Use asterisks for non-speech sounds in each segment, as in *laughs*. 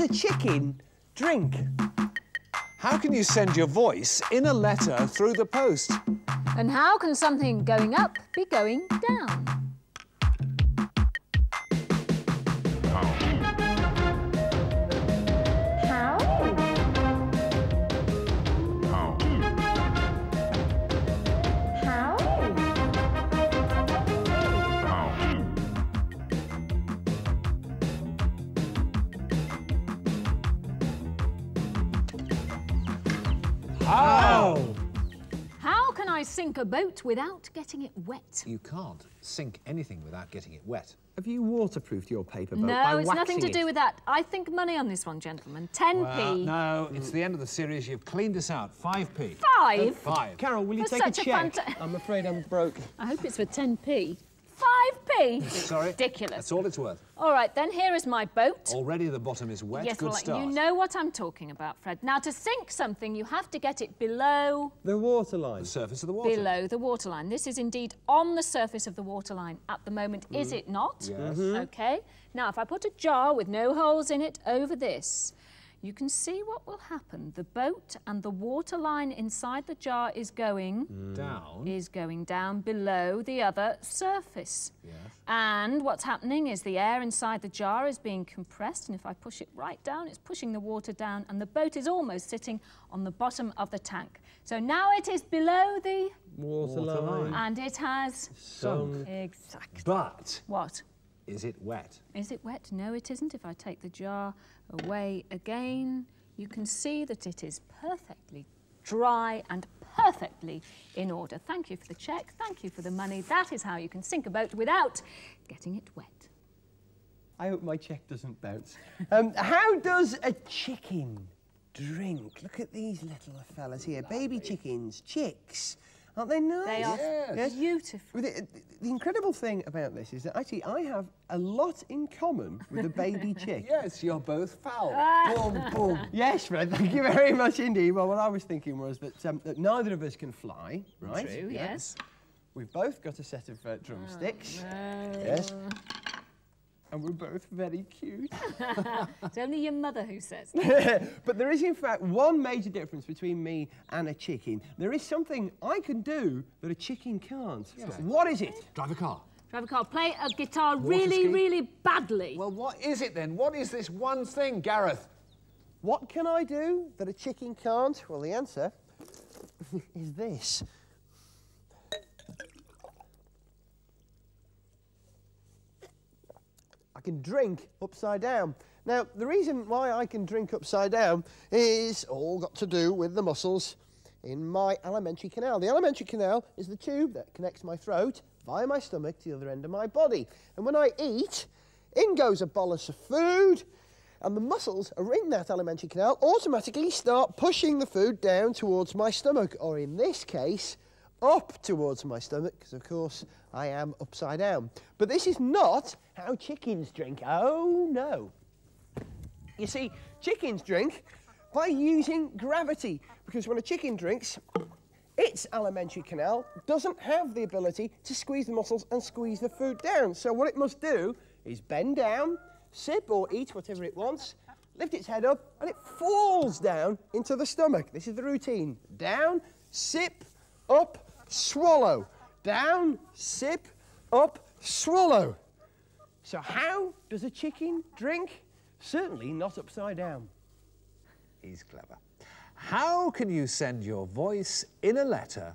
does a chicken drink? How can you send your voice in a letter through the post? And how can something going up be going down? Sink a boat without getting it wet? You can't sink anything without getting it wet. Have you waterproofed your paper boat No, by it's nothing to waxing do it? with that. I think money on this one, gentlemen. 10p. No, it's the end of the series. You've cleaned us out. 5p. Five? Five. Carol, will you For take a such a check? fanta- I'm afraid I'm broke. *laughs* I hope it's for 10p. 5p? Sorry? Ridiculous. That's all it's worth. All right, then here is my boat. Already the bottom is wet. yes, Good well, start. you know what I'm talking about, Fred. Now, to sink something, you have to get it below The waterline. The surface of the water. below the waterline. This is indeed on the surface of the waterline at the moment, is mm. it not? Yes. Mm-hmm. Okay. Now, if I put a jar with no holes in it over this, you can see what will happen. The boat and the water line inside the jar is going Down. is going down below the other surface. Yes. And what's happening is the air inside the jar is being compressed, and if I push it right down, it's pushing the water down, and the boat is almost sitting on the bottom of the tank. So now it is below the, Waterline. and it has Sunk. exactly But what? is it wet? Is it wet? No, it isn't. If I take the jar away again, you can see that it is perfectly dry and perfectly in order. Thank you for the check. Thank you for the money. That is how you can sink a boat without getting it wet. I hope my check doesn't bounce. Um, how does a chicken drink? Look at these little fellas here. Baby chickens, chicks. Aren't they nice? They are Yes. beautiful. Well, The, the incredible thing about this is that actually I have a lot in common with a baby *laughs* chick. Yes, you're both foul. boom, boom. *laughs* Yes, Fred, thank you very much indeed. Well, what I was thinking was that, um, that neither of us can fly, right? True, Yeah. yes. We've both got a set of uh, drumsticks. Yes. And we're both very cute. *laughs* It's only your mother who says. *laughs* but there is, in fact, one major difference between me and a chicken. There is something I can do that a chicken can't. What is it? Drive a car. Drive a car, play a guitar really, ski? really badly. Well, what is it then? What is this one thing, Gareth? What can I do that a chicken can't? Well, the answer *laughs* is this. I can drink upside down. Now, the reason why I can drink upside down is all got to do with the muscles in my alimentary canal. The alimentary canal is the tube that connects my throat via my stomach to the other end of my body. And when I eat, in goes a bolus of food, and the muscles are in that alimentary canal automatically start pushing the food down towards my stomach, or in this case, up towards my stomach, because of course I am upside down. But this is not how chickens drink. Oh no. You see, chickens drink by using gravity, because when a chicken drinks, its alimentary canal doesn't have the ability to squeeze the muscles and squeeze the food down. So what it must do is bend down, sip or eat whatever it wants, lift its head up, and it falls down into the stomach. This is the routine. Down, sip, up, swallow. Down, sip, up, swallow. So how does a chicken drink? Certainly not upside down. He's clever. How can you send your voice in a letter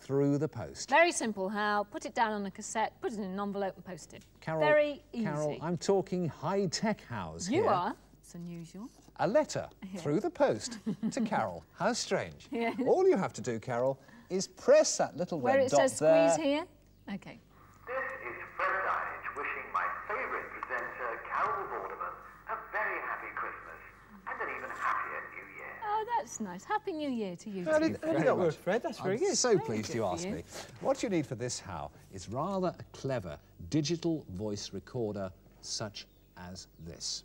through the post? Very simple, Hal. Put it down on a cassette, put it in an envelope and post it. Carol, Very easy. Carol, I'm talking high-tech house you here. are. It's unusual. A letter through the post to *laughs* Carol. How strange. Yes. All you have to do, Carol, is press that little Where red it dot says there. squeeze here. Okay. This is Fred Dinenage wishing my favourite presenter, Carol Vorderman, a very happy Christmas and an even happier New Year. Oh, that's nice. Happy New Year to you How too. did, how did very that much. work, Fred? That's very I'm good. so pleased good you for asked you. me. What you need for this, How, is rather a clever digital voice recorder such as this.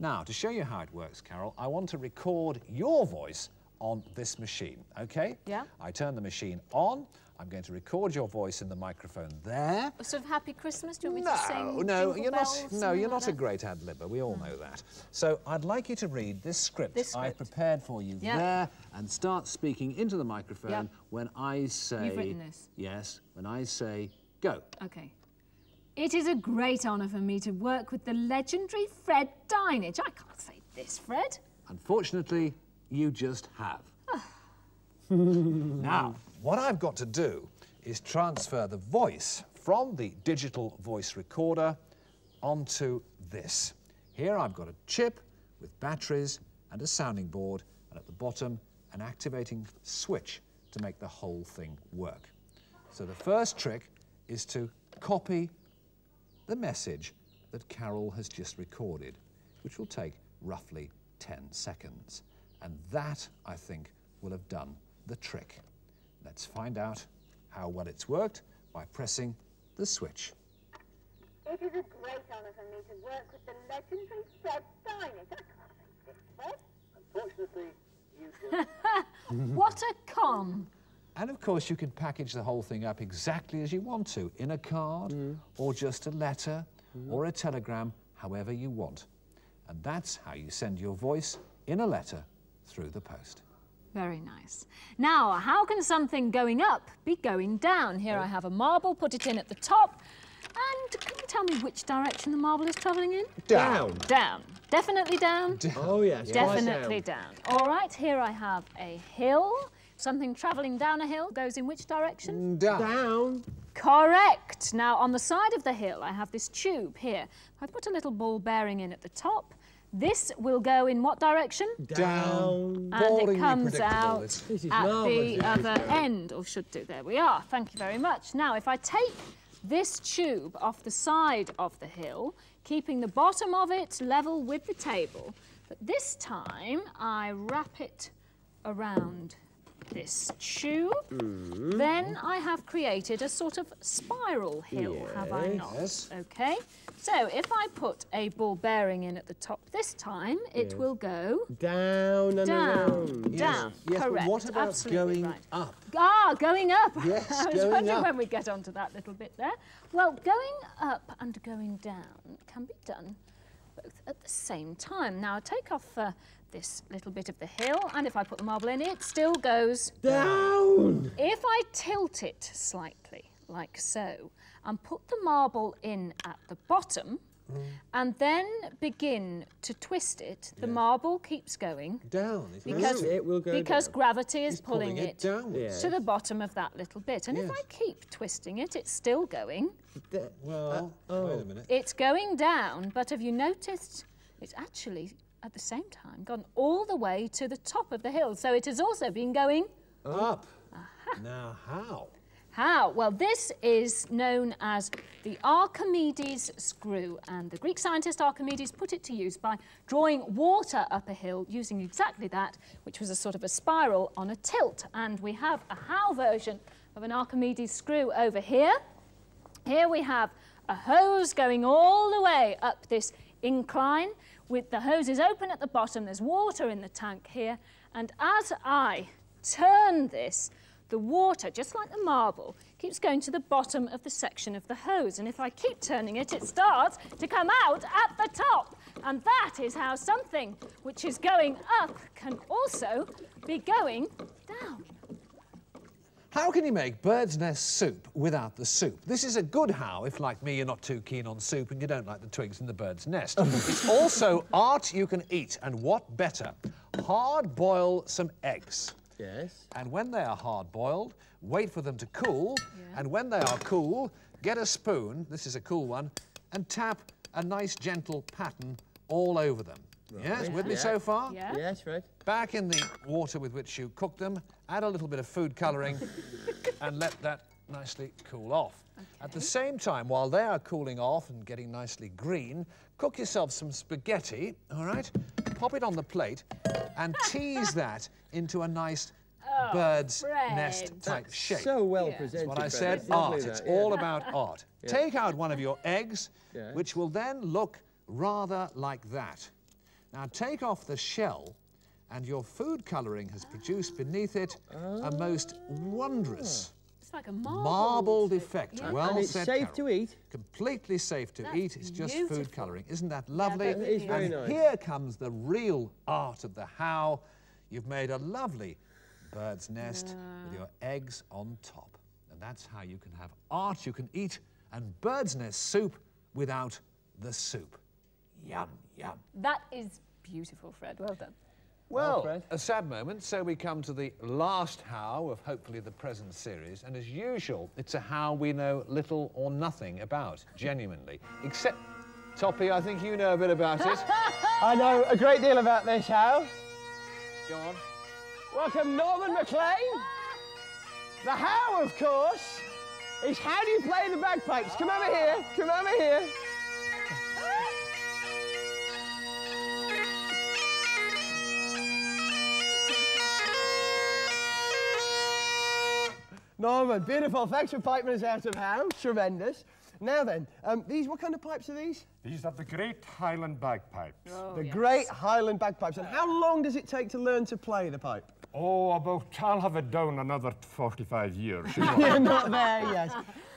Now, to show you how it works, Carol, I want to record your voice on this machine, okay? Yeah. I turn the machine on, I'm going to record your voice in the microphone there. A sort of happy Christmas? Do you want me to sing? no, you're not. No, you're like not a great ad libber. We all hmm. know that. So I'd like you to read this script, This I've prepared for you Yep. there, and start speaking into the microphone Yep. when I say. You've written this? Yes, when I say go. Okay. It is a great honour for me to work with the legendary Fred Dinenage. I can't say this, Fred. Unfortunately, you just have. now, what I've got to do is transfer the voice from the digital voice recorder onto this. Here I've got a chip with batteries and a sounding board, and at the bottom, an activating switch to make the whole thing work. So the first trick is to copy the message that Carol has just recorded, which will take roughly 10 seconds. And that, I think, will have done the trick. Let's find out how well it's worked by pressing the switch. It is a great honour for me to work with the legendary Fred Dinenage. I can't say this, Fred. Unfortunately, you *laughs* just *laughs* What a con. And of course, you can package the whole thing up exactly as you want to, in a card, mm. or just a letter, mm. or a telegram, however you want. And that's how you send your voice in a letter through the post. Very nice. Now, how can something going up be going down? Here I have a marble, put it in at the top. And can you tell me which direction the marble is travelling in? Down. Down. Definitely down. *laughs* Oh, yes. Definitely down. All right, here I have a hill. Something travelling down a hill goes in which direction? Down. Correct. Now, on the side of the hill, I have this tube here. If I put a little ball bearing in at the top, this will go in what direction? Down. And it comes out It's- This is at the other end, or should do. There we are. Thank you very much. Now, if I take this tube off the side of the hill, keeping the bottom of it level with the table, but this time I wrap it around this tube, then I have created a sort of spiral hill, have I not? Yes. Okay. So if I put a ball bearing in at the top this time, it will go Down and down, around. down. Yes, but Correct. what about Absolutely going right. up? Ah, going up. Yes, *laughs* I was going wondering up. when we get onto that little bit there. Well, going up and going down can be done both at the same time. Now, I take off uh, this little bit of the hill, and if I put the marble in, it still goes. Down. If I tilt it slightly, like so, and put the marble in at the bottom, mm. and then begin to twist it, the marble keeps going Down. It because, It will go because down. gravity is It's pulling it downwards. Yeah. to the bottom of that little bit. And if I keep twisting it, it's still going. Da- Well, uh, oh. wait a minute. It's going down, but have you noticed it's actually at the same time gone all the way to the top of the hill. So it has also been going Up. Now, how? How? Well, this is known as the Archimedes screw, and the Greek scientist Archimedes put it to use by drawing water up a hill using exactly that, which was a sort of a spiral on a tilt. And we have a how version of an Archimedes screw over here. Here we have a hose going all the way up this incline with the hoses open at the bottom. There's water in the tank here. And as I turn this, the water, just like the marble, keeps going to the bottom of the section of the hose. And if I keep turning it, it starts to come out at the top. And that is how something which is going up can also be going down. How can you make bird's nest soup without the soup? This is a good how if, like me, you're not too keen on soup and you don't like the twigs in the bird's nest. it's *laughs* also art you can eat, and what better? Hard boil some eggs. Yes. And when they are hard boiled, wait for them to cool. yeah. And when they are cool, get a spoon, this is a cool one, and tap a nice gentle pattern all over them. Yes, with me so far? Yeah? Yes, Fred. Back in the water with which you cook them, add a little bit of food colouring *laughs* and let that nicely cool off. At the same time, while they are cooling off and getting nicely green, cook yourself some spaghetti, all right? Pop it on the plate and *laughs* tease that into a nice oh, bird's nest Fred. type shape. So well Yeah. presented. What I Fred. said, It's art. It's yeah. all about art. Take out one of your eggs, Yeah. which will then look rather like that. Now take off the shell, and your food colouring has produced beneath it a most wondrous It's like a marbled, marbled effect. Yeah. Well and it's said, safe Carol. to eat. Completely safe to That's eat. It's just beautiful. food colouring. Isn't that lovely? that is very and nice. here comes the real art of the how. You've made a lovely bird's nest with your eggs on top. And that's how you can have art you can eat and bird's nest soup without the soup. Yum, yum. That is beautiful, Fred. Well done. Well, a sad moment, so we come to the last how of hopefully the present series, and as usual, it's a how we know little or nothing about, genuinely. Except, Toppy, I think you know a bit about it. *laughs* I know a great deal about this, how. Go on. Welcome, Norman McLean. The how, of course, is how do you play the bagpipes? Come over here. Come over here. Norman, beautiful. Thanks for piping us out of how. Tremendous. Now then, um, these, what kind of pipes are these? These are the Great Highland Bagpipes. the Great Highland Bagpipes. And how long does it take to learn to play the pipe? Oh, about, I'll have it down another 45 years. you *laughs* know. You're not there yet.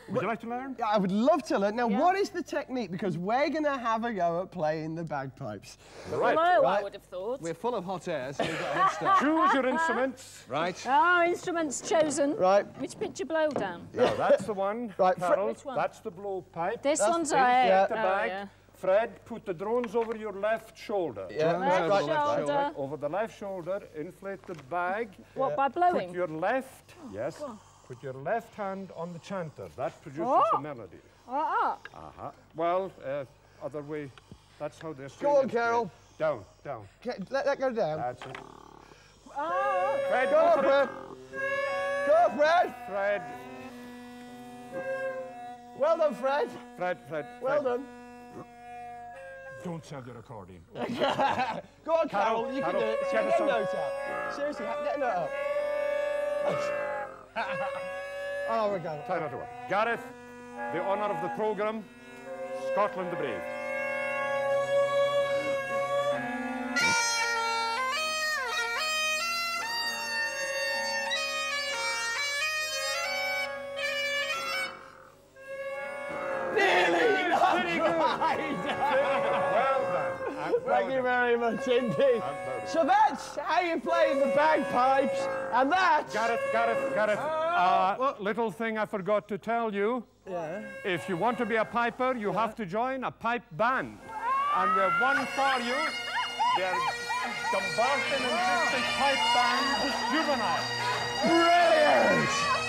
Would you like to learn? Yeah, I would love to learn. Now, what is the technique? Because we're going to have a go at playing the bagpipes. Right. Low, I right. would have thought. We're full of hot air, so we've got a head start. *laughs* Choose your instruments. right? Our instruments chosen. Right. Which picture blow down? Now, that's the one, *laughs* Right, Fre- Carol. Which one? That's the blowpipe. This That's one's big, our yeah. the oh, yeah. Fred, put the drones over your left shoulder. Yeah, Left right. shoulder. Right, over the left shoulder, inflate the bag. What, by blowing? Put blowing? your left, yes, put your left hand on the chanter. That produces Oh. the melody. Ah, ah. Uh-huh. Well, uh, other way, that's how they're Go on, Carol. Down, down. Okay, let that go down. That's it. Ah. Fred, Go, go for Fred. it. Go, Fred. Fred, Well done, Fred. Fred, Fred. Well Fred. done. Don't sell your accordion. *laughs* Go on, Carol. Carol, you can do it. get Get a note out. Seriously, ha- get a note out. *laughs* oh, we're going. Try not to work. Gareth, the honour of the programme, Scotland the Brave. Very much indeed. I'm proud of So that's how you play the bagpipes, and that's... Gareth, Gareth, Gareth. Uh, little thing I forgot to tell you. Yeah. If you want to be a piper, you have to join a pipe band. And we have one for you. They're Dumbarton and District Pipe Band Juvenile. Brilliant!